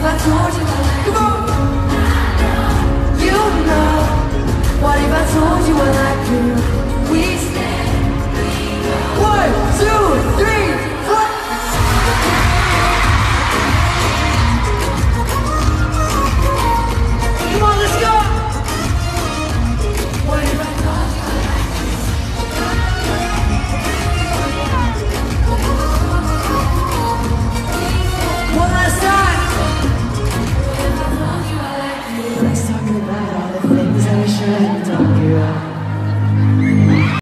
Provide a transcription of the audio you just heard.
Come on! Amen.